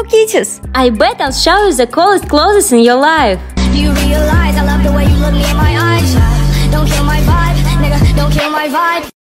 Hello, kitties! I bet I'll show you the coolest clothes in your life. Do you realize I love the way you look me in my eyes? Don't kill my vibe, nigga, don't kill my vibe.